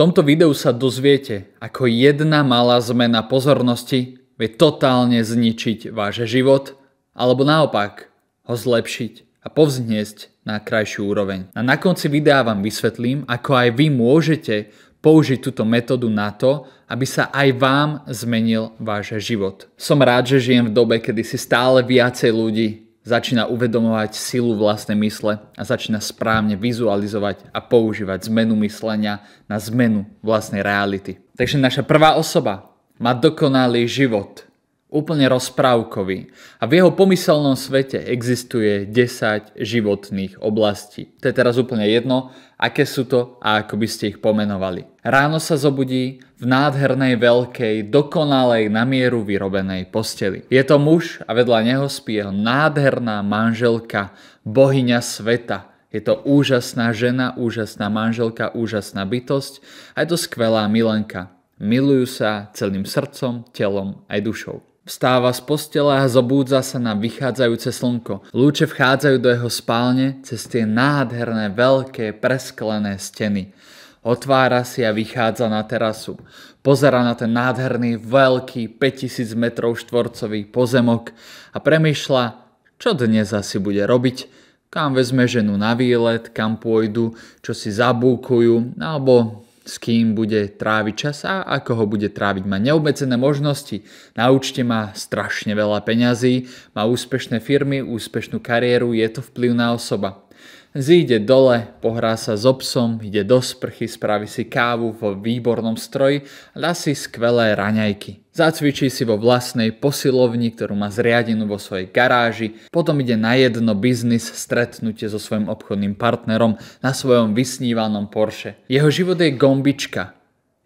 tomto videu sa dozviete, ako jedna malá zmena pozornosti vie totálne zničiť váš život, alebo naopak ho zlepšiť a povzniesť na krajšiu úroveň. A na konci videa vám vysvetlím, ako aj vy môžete použiť túto metódu na to, aby sa aj vám zmenil váš život. Som rád, že žijem v dobe, kedy si stále viacej ľudí začína uvedomovať silu vlastnej mysle a začína správne vizualizovať a používať zmenu myslenia na zmenu vlastnej reality. Takže naša prvá osoba má dokonalý život, úplne rozprávkový a v jeho pomyselnom svete existuje 10 životných oblastí. To je teraz úplne jedno, aké sú to a ako by ste ich pomenovali. Ráno sa zobudí v nádhernej veľkej, dokonalej na mieru vyrobenej posteli. Je to muž a vedľa neho spí jeho nádherná manželka, bohyňa sveta. Je to úžasná žena, úžasná manželka, úžasná bytosť a je to skvelá milenka. Milujú sa celým srdcom, telom aj dušou. Vstáva z postele a zobúdza sa na vychádzajúce slnko. Lúče vchádzajú do jeho spálne cez tie nádherné, veľké, presklené steny. Otvára si a vychádza na terasu. Pozera na ten nádherný, veľký, 5000 m štvorcový pozemok a premýšľa, čo dnes asi bude robiť, kam vezme ženu na výlet, kam pôjdu, čo si zabúkujú, alebo s kým bude tráviť čas a ako ho bude tráviť. Má neobmedzené možnosti, na účte má strašne veľa peňazí, má úspešné firmy, úspešnú kariéru, je to vplyvná osoba. Zíde dole, pohrá sa s obsom, ide do sprchy, spraví si kávu vo výbornom stroji a dá si skvelé raňajky. Zacvičí si vo vlastnej posilovni, ktorú má zriadenú vo svojej garáži, potom ide na jedno biznis stretnutie so svojím obchodným partnerom na svojom vysnívanom Porsche. Jeho život je gombička.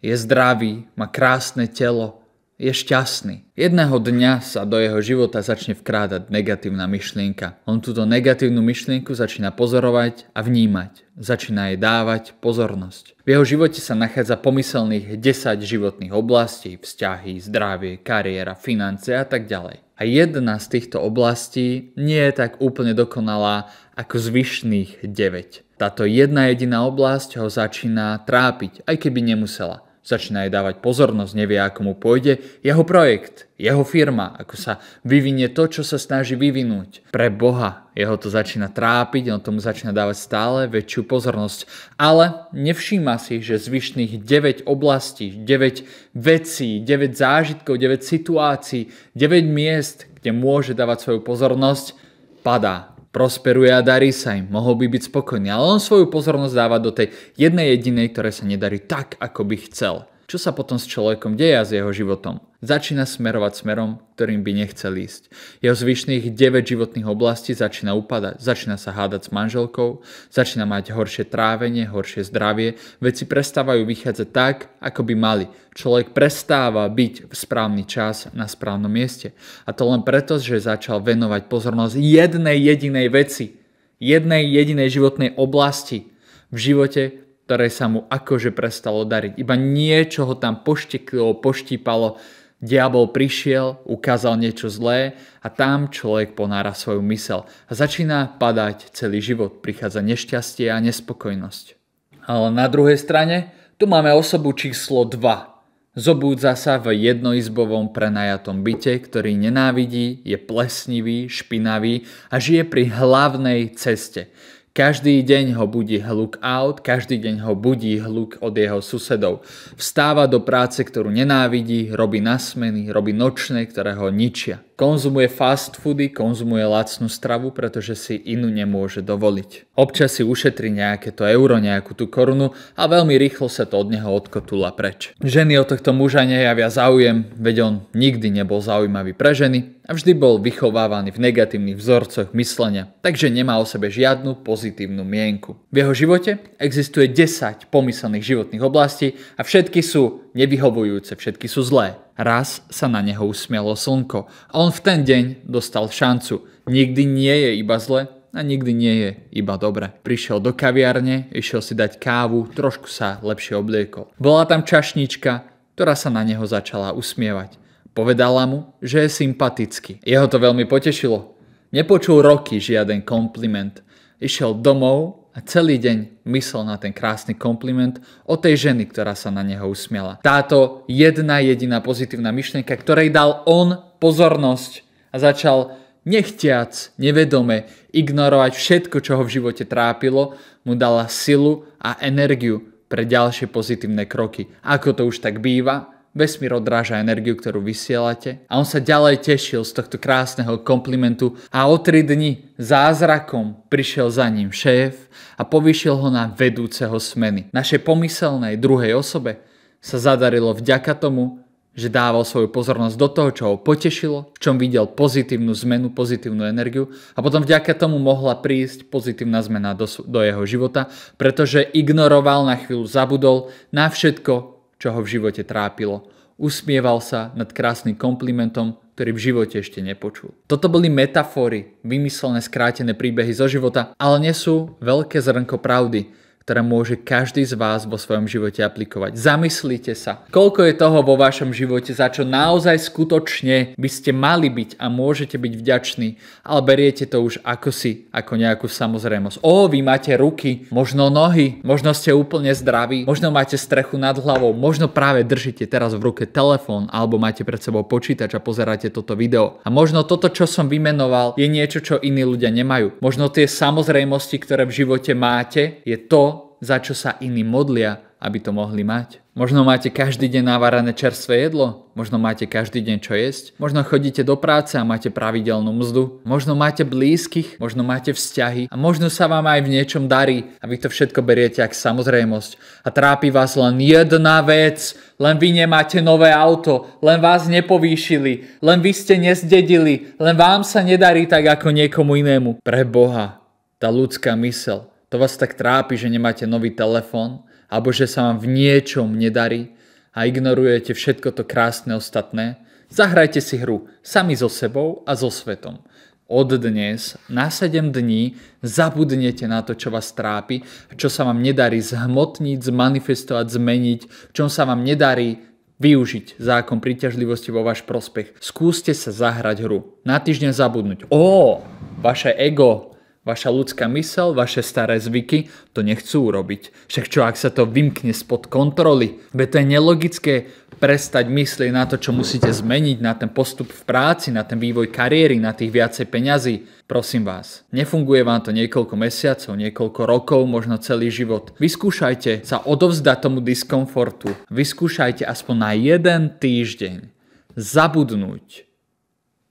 Je zdravý, má krásne telo, je šťastný. Jedného dňa sa do jeho života začne vkrádať negatívna myšlienka. On túto negatívnu myšlienku začína pozorovať a vnímať. Začína jej dávať pozornosť. V jeho živote sa nachádza pomyselných 10 životných oblastí, vzťahy, zdravie, kariéra, financie a tak ďalej. A jedna z týchto oblastí nie je tak úplne dokonalá ako zvyšných 9. Táto jedna jediná oblasť ho začína trápiť, aj keby nemusela začína jej dávať pozornosť, nevie, ako mu pôjde jeho projekt, jeho firma, ako sa vyvinie to, čo sa snaží vyvinúť. Pre Boha jeho to začína trápiť, on tomu začína dávať stále väčšiu pozornosť. Ale nevšíma si, že zvyšných 9 oblastí, 9 vecí, 9 zážitkov, 9 situácií, 9 miest, kde môže dávať svoju pozornosť, padá prosperuje a darí sa im, mohol by byť spokojný, ale on svoju pozornosť dáva do tej jednej jedinej, ktoré sa nedarí tak, ako by chcel. Čo sa potom s človekom deje s jeho životom? Začína smerovať smerom, ktorým by nechcel ísť. Jeho zvyšných 9 životných oblastí začína upadať, začína sa hádať s manželkou, začína mať horšie trávenie, horšie zdravie, veci prestávajú vychádzať tak, ako by mali. Človek prestáva byť v správny čas na správnom mieste. A to len preto, že začal venovať pozornosť jednej jedinej veci, jednej jedinej životnej oblasti v živote, ktoré sa mu akože prestalo dariť. Iba niečo ho tam pošteklo, poštípalo, diabol prišiel, ukázal niečo zlé a tam človek ponára svoju mysel a začína padať celý život, prichádza nešťastie a nespokojnosť. Ale na druhej strane tu máme osobu číslo 2. Zobúdza sa v jednoizbovom prenajatom byte, ktorý nenávidí, je plesnivý, špinavý a žije pri hlavnej ceste. Každý deň ho budí hluk aut, každý deň ho budí hluk od jeho susedov. Vstáva do práce, ktorú nenávidí, robí nasmeny, robí nočné, ktoré ho ničia. Konzumuje fast foody, konzumuje lacnú stravu, pretože si inú nemôže dovoliť. Občas si ušetrí nejaké to euro, nejakú tú korunu a veľmi rýchlo sa to od neho odkotula preč. Ženy od tohto muža nejavia záujem, veď on nikdy nebol zaujímavý pre ženy a vždy bol vychovávaný v negatívnych vzorcoch myslenia, takže nemá o sebe žiadnu pozitívnu mienku. V jeho živote existuje 10 pomyselných životných oblastí a všetky sú nevyhovujúce, všetky sú zlé. Raz sa na neho usmialo slnko a on v ten deň dostal šancu. Nikdy nie je iba zle a nikdy nie je iba dobre. Prišiel do kaviarne, išiel si dať kávu, trošku sa lepšie obliekol. Bola tam čašnička, ktorá sa na neho začala usmievať. Povedala mu, že je sympatický. Jeho to veľmi potešilo. Nepočul roky žiaden kompliment. Išiel domov a celý deň myslel na ten krásny kompliment o tej ženy, ktorá sa na neho usmiala. Táto jedna jediná pozitívna myšlienka, ktorej dal on pozornosť a začal nechtiac, nevedome ignorovať všetko, čo ho v živote trápilo, mu dala silu a energiu pre ďalšie pozitívne kroky. Ako to už tak býva, Vesmír odráža energiu, ktorú vysielate a on sa ďalej tešil z tohto krásneho komplimentu a o 3 dni zázrakom prišiel za ním šéf a povýšil ho na vedúceho smeny. Našej pomyselnej druhej osobe sa zadarilo vďaka tomu, že dával svoju pozornosť do toho, čo ho potešilo, v čom videl pozitívnu zmenu, pozitívnu energiu a potom vďaka tomu mohla prísť pozitívna zmena do, do jeho života, pretože ignoroval na chvíľu, zabudol na všetko, čo ho v živote trápilo. Usmieval sa nad krásnym komplimentom, ktorý v živote ešte nepočul. Toto boli metafory, vymyslené skrátené príbehy zo života, ale nesú veľké zrnko pravdy, ktoré môže každý z vás vo svojom živote aplikovať. Zamyslite sa, koľko je toho vo vašom živote, za čo naozaj skutočne by ste mali byť a môžete byť vďační, ale beriete to už ako si, ako nejakú samozrejmosť. O, vy máte ruky, možno nohy, možno ste úplne zdraví, možno máte strechu nad hlavou, možno práve držíte teraz v ruke telefón alebo máte pred sebou počítač a pozeráte toto video. A možno toto, čo som vymenoval, je niečo, čo iní ľudia nemajú. Možno tie samozrejmosti, ktoré v živote máte, je to, za čo sa iní modlia, aby to mohli mať. Možno máte každý deň navarané čerstvé jedlo, možno máte každý deň čo jesť, možno chodíte do práce a máte pravidelnú mzdu, možno máte blízkych, možno máte vzťahy a možno sa vám aj v niečom darí a vy to všetko beriete ako samozrejmosť a trápi vás len jedna vec, len vy nemáte nové auto, len vás nepovýšili, len vy ste nezdedili, len vám sa nedarí tak ako niekomu inému. Pre Boha, tá ľudská mysel, to vás tak trápi, že nemáte nový telefón, alebo že sa vám v niečom nedarí a ignorujete všetko to krásne ostatné, zahrajte si hru sami so sebou a so svetom. Od dnes na 7 dní zabudnete na to, čo vás trápi, čo sa vám nedarí zhmotniť, zmanifestovať, zmeniť, čom sa vám nedarí využiť zákon príťažlivosti vo váš prospech. Skúste sa zahrať hru. Na týždeň zabudnúť. Ó, vaše ego Vaša ľudská mysel, vaše staré zvyky to nechcú urobiť. Však čo, ak sa to vymkne spod kontroly? Veď to je nelogické prestať myslieť na to, čo musíte zmeniť, na ten postup v práci, na ten vývoj kariéry, na tých viacej peňazí. Prosím vás, nefunguje vám to niekoľko mesiacov, niekoľko rokov, možno celý život. Vyskúšajte sa odovzdať tomu diskomfortu. Vyskúšajte aspoň na jeden týždeň zabudnúť,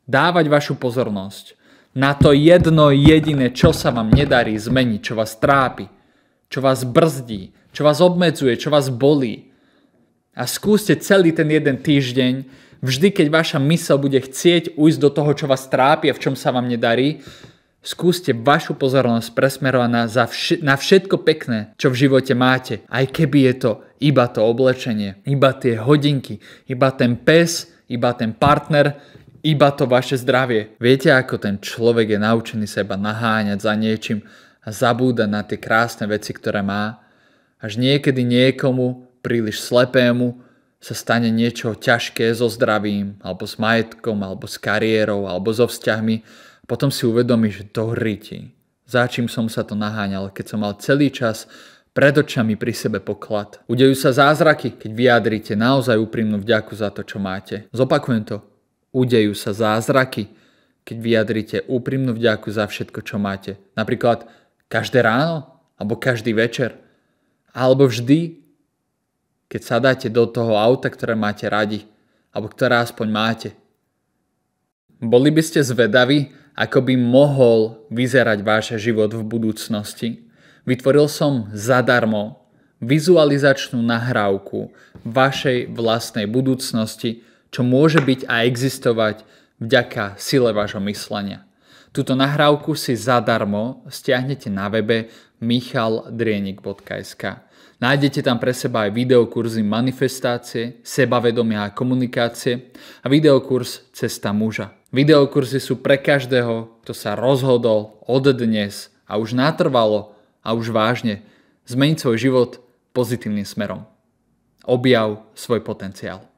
dávať vašu pozornosť na to jedno jediné, čo sa vám nedarí zmeniť, čo vás trápi, čo vás brzdí, čo vás obmedzuje, čo vás bolí. A skúste celý ten jeden týždeň, vždy keď vaša mysel bude chcieť ujsť do toho, čo vás trápi a v čom sa vám nedarí, skúste vašu pozornosť presmerovať na, vš- na všetko pekné, čo v živote máte. Aj keby je to iba to oblečenie, iba tie hodinky, iba ten pes, iba ten partner, iba to vaše zdravie. Viete, ako ten človek je naučený seba naháňať za niečím a zabúda na tie krásne veci, ktoré má. Až niekedy niekomu, príliš slepému, sa stane niečo ťažké so zdravím, alebo s majetkom, alebo s kariérou, alebo so vzťahmi. Potom si uvedomí, že to hrytí. Za čím som sa to naháňal, keď som mal celý čas pred očami pri sebe poklad. Udejú sa zázraky, keď vyjadríte naozaj úprimnú vďaku za to, čo máte. Zopakujem to. Udejú sa zázraky, keď vyjadrite úprimnú vďaku za všetko, čo máte. Napríklad každé ráno, alebo každý večer, alebo vždy, keď sadáte do toho auta, ktoré máte radi, alebo ktoré aspoň máte. Boli by ste zvedaví, ako by mohol vyzerať váš život v budúcnosti? Vytvoril som zadarmo vizualizačnú nahrávku vašej vlastnej budúcnosti, čo môže byť a existovať vďaka sile vášho myslenia. Túto nahrávku si zadarmo stiahnete na webe michaldrienik.sk. Nájdete tam pre seba aj videokurzy manifestácie, sebavedomia a komunikácie a videokurs Cesta muža. Videokurzy sú pre každého, kto sa rozhodol od dnes a už natrvalo a už vážne zmeniť svoj život pozitívnym smerom. Objav svoj potenciál.